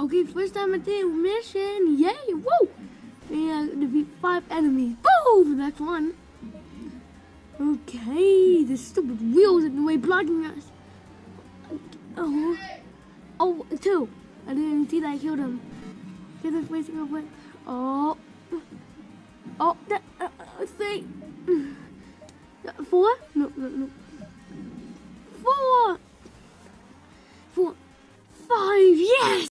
Okay, first time I did mission. Yay! Woo! And defeat five enemies. Boom! That's one. Okay, the stupid wheels in the way blocking us. Oh, oh, two. I didn't see that I killed him. Get this facing real. Oh, oh, that uh, uh, three, uh, four? No, no, no. Four, four, five. Yes.